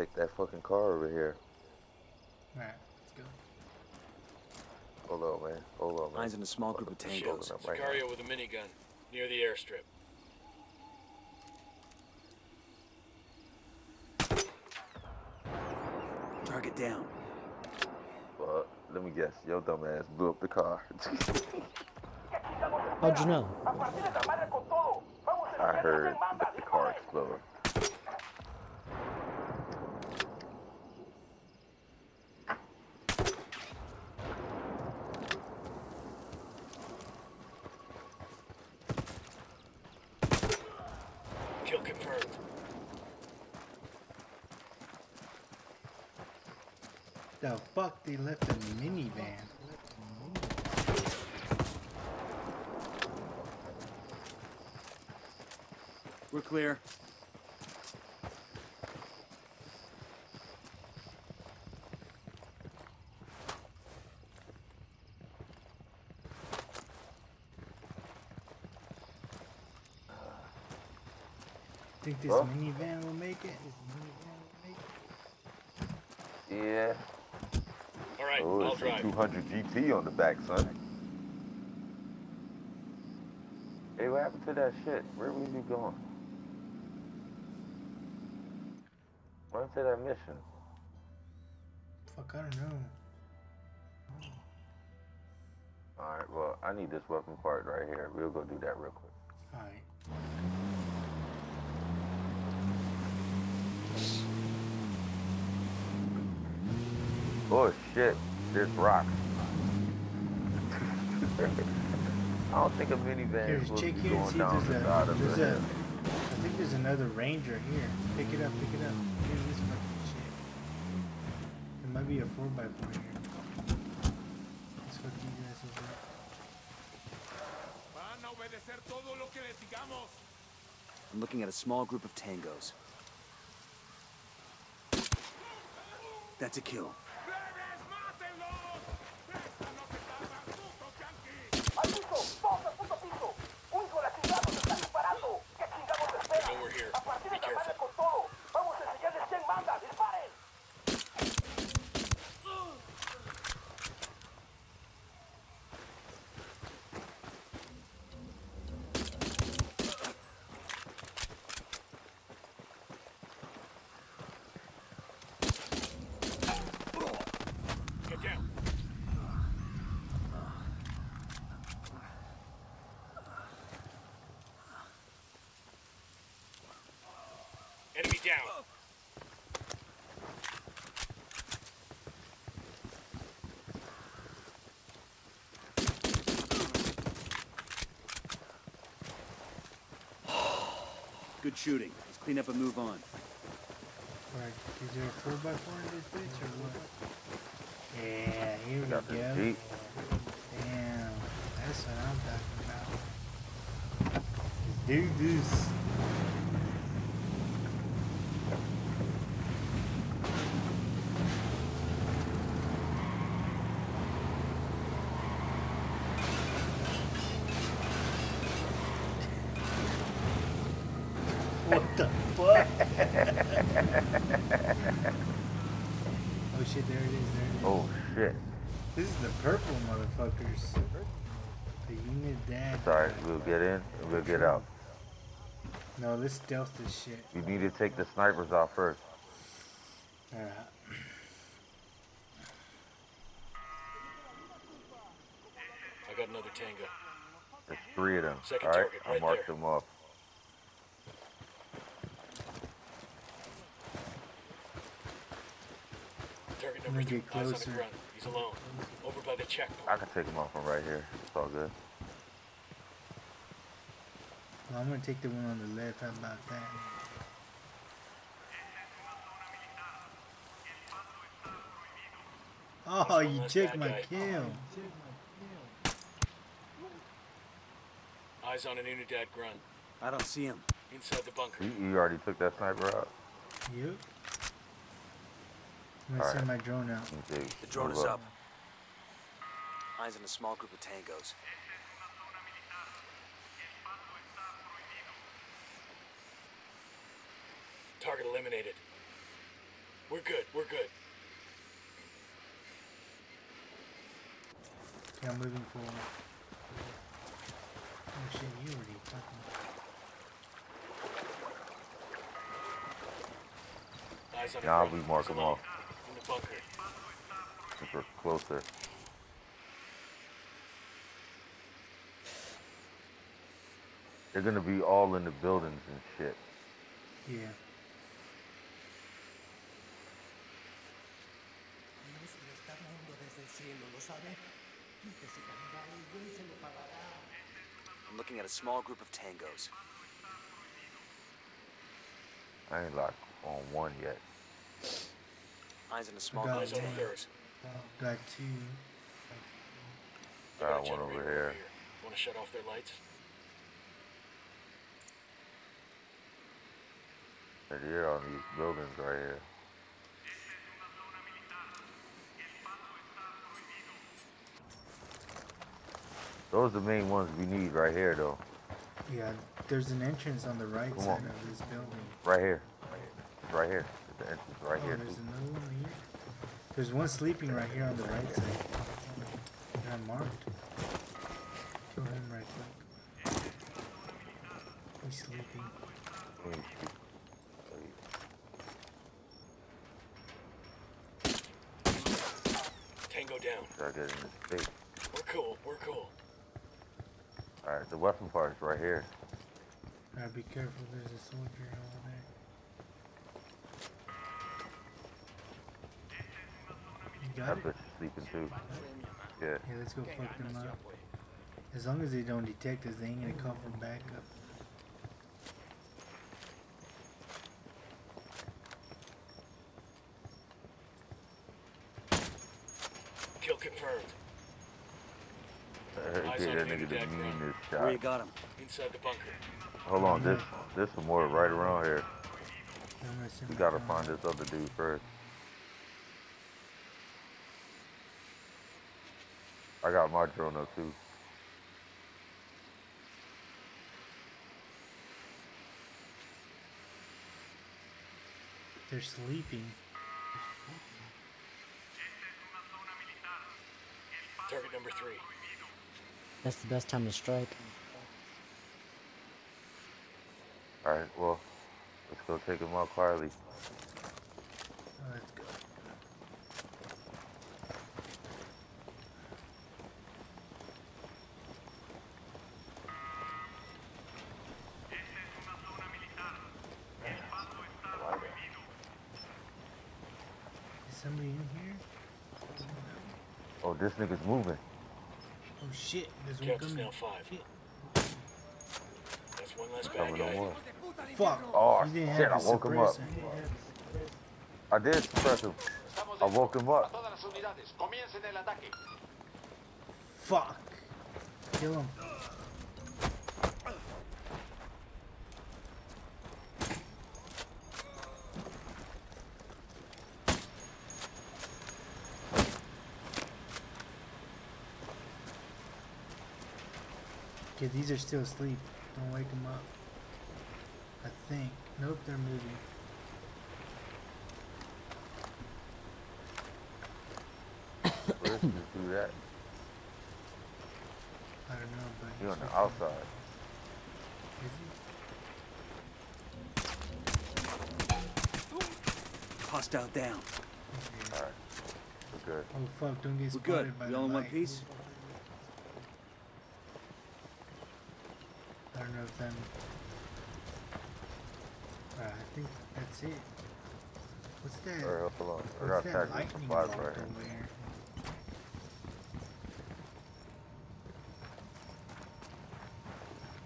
take that fucking car over here. Alright, let's go. Hold on, man. Hold on, man. Mine's in a small group of Fucking tangos. pulling up right now. Sicario with a minigun near the airstrip. Target down. Well, let me guess. Your dumb ass blew up the car. How'd you know? I heard that the car exploded. Kill confirmed. The fuck they left a minivan? We're clear. Think this Well. minivan will make it? This minivan will make it? Yeah. All right, Oh, I'll it's a drive. 200 GT on the back, son. Hey, what happened to that shit? Where was you going? Run to that mission. Fuck, I don't know. Alright, well, I need this weapon part right here. We'll go do that real quick. Alright. Oh, shit. There's rocks. I don't think a minivan Here, is supposed to check be here going down if the side of there's the a, hill. I think there's another ranger here. Pick it up, pick it up. Here's this fucking shit. There might be a 4x4 here. Let's fuck you guys over. Van a obedecer todo lo que les digamos. I'm looking at a small group of tangos. That's a kill. ¡Plebes, mátenlos! ¡Esta no se tarda, putos yanquis! I know we're here. Be careful. Get down. Enemy down. Good shooting. Let's clean up and move on. Alright, is there a 4x4 in this bitch or what? Yeah, here we Got go. Jeep. Damn, that's what I'm talking about. Let's do this. What the fuck? oh shit, there it is, there it is. Oh, shit. This is the purple motherfuckers. The unit dad. Sorry, we'll get in and we'll get out. No, let's stealth this shit. We need to take the snipers out first. Alright. I got another tango. There's three of them. All right, target, I right marked there. them off. Target number three. get Eyes on the closer. He's alone. Over by the checkpoint. I can take them off from right here. It's all good. Well, I'm gonna take the one on the left. How about that? Oh, you less took my guy. kill. Eyes on an Unidad grunt. I don't see him. Inside the bunker. You, you already took that sniper out? Yep. I'm gonna Alright. send my drone out. Let me see. The drone Move is up. Hines and a small group of tangos. Target eliminated. We're good, we're good. Okay, I'm moving forward. Oh shit, you already fucking... Nah, we mark them off. Super closer. They're gonna be all in the buildings and shit. Yeah. Dios le está dando desde el cielo, ¿lo sabe? Y que se gana algo y se lo pagará. I'm looking at a small group of tangos. I ain't locked on one yet. Eyes in a small group of tangos. Ferris. Got two. Got Got one over generator here. Want to shut off their lights? They're here on these buildings right here. Those are the main ones we need right here, though. Yeah, there's an entrance on the right Come side on. of this building. Right here. It's right here. The entrance right oh, here. there's too. another one here. There's one sleeping right here on the right side. Got marked. Kill him right quick. He's sleeping. Let me see. Tango down. Try to get in his. We're cool. We're cool. Alright, the weapon part is right here. Alright, be careful. There's a soldier over there. You got That it? bitch is sleeping too. Yeah. Yeah, let's go fuck them up. As long as they don't detect us, they ain't gonna call for backup. Kill confirmed. I heard Eyes get on that me, nigga the Dad, bro. meanest Where you got him? Inside the bunker. Hold on, this this some more right around here. I'm gonna send We gotta find this other dude first. I got my drone up too. They're sleeping. Target number three. That's the best time to strike. Alright, well, let's go take him out quietly. Let's go. Is somebody in here? Oh, this nigga's moving. Oh shit, there's one Count is now five. Shit. That's one less bad Coming no guy. more. Fuck. Oh, You didn't shit, have I the woke him up. I did suppress him. I woke him up. todas las unidades, comiencen el ataque. Fuck. Kill him. Okay, these are still asleep. Don't wake them up. I think. Nope, they're moving. Where did you do that? I don't know, but He on the outside. Is he? Hostile down. Okay. Alright. We're good. Oh fuck! Don't get We're spotted good. by We the all in one light. piece? I don't know if them. Uh, I think that's it. What's that? Alright, hold on. I What's got that lightning bolt right here. over there?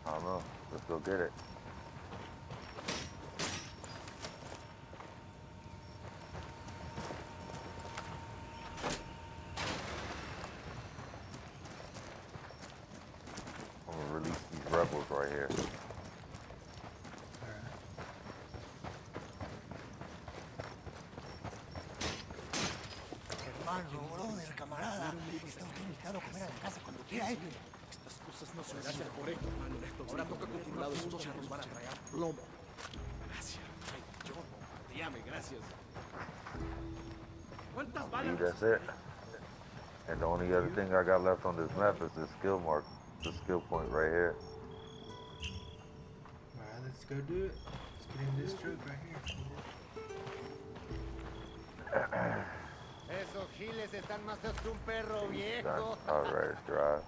I don't know. Let's go get it. Rodones, camarada. Está comer a la casa cuando quiera, ¿eh? Estas cosas no. Ahora toca continuar. Los van a traer plomo. Gracias. Yo te llame, gracias. ¿Cuántas balas? That's it. And the only other thing I got left on this map is this skill mark, the skill point right here. Alright, let's go do it. Let's get in this truck right here. Esos giles están más feos que un perro viejo. All right, drive.